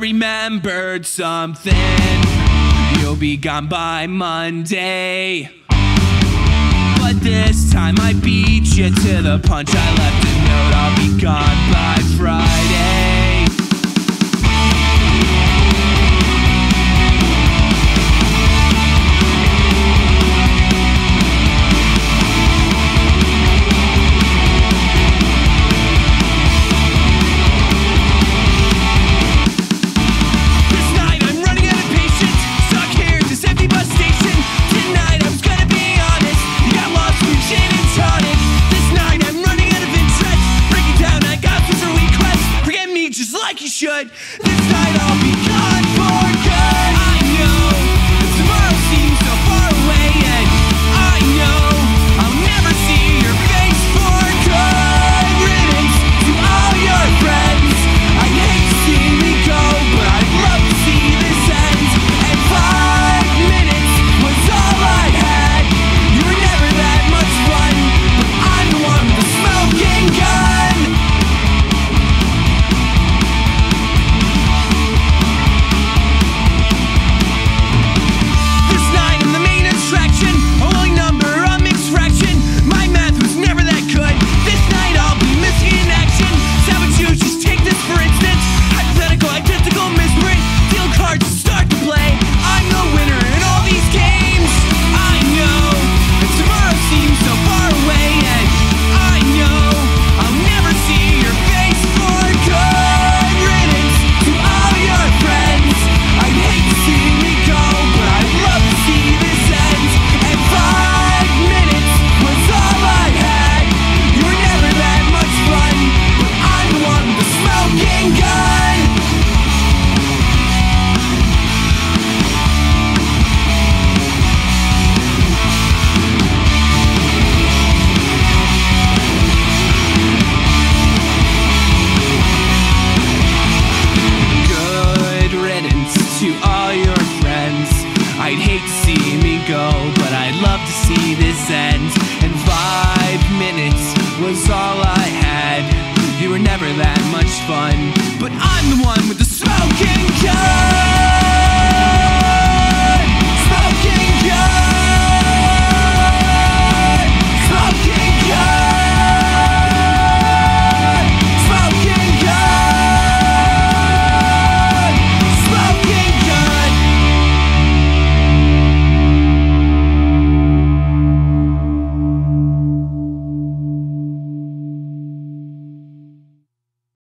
remembered something. You'll be gone by Monday. But this time I beat you to the punch. I left a note, I'll be gone by Friday. like you should. This night I'll be gone. see this end. And five minutes was all I had. You were never that much fun. But I'm the one with the smoking gun.